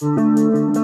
Música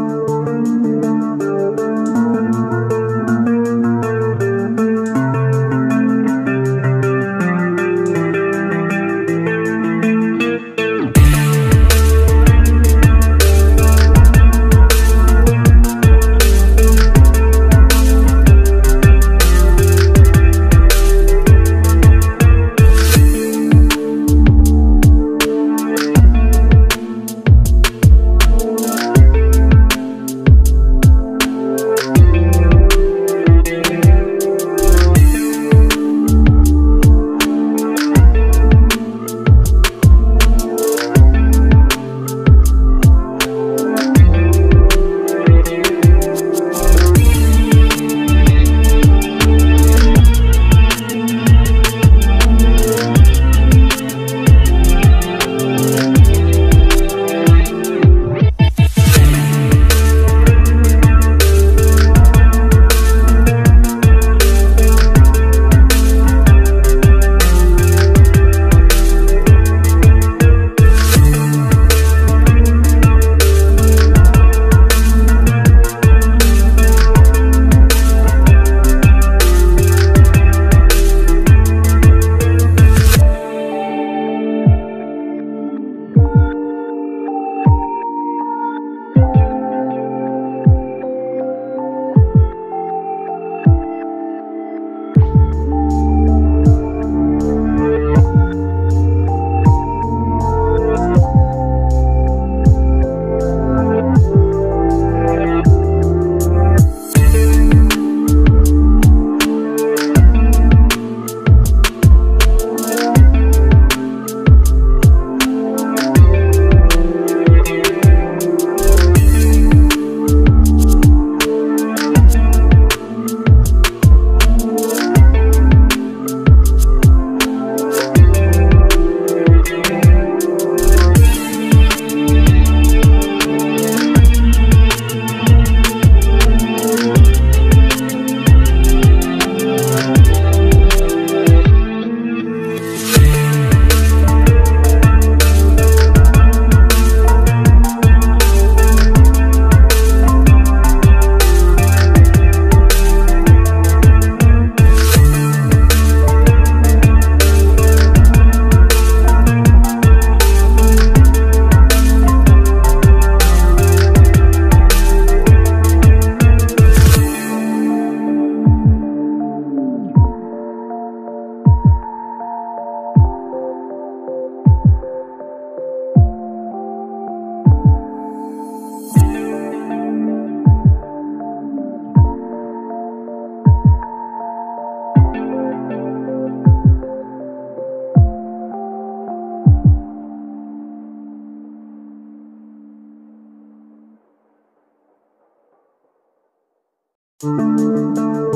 Música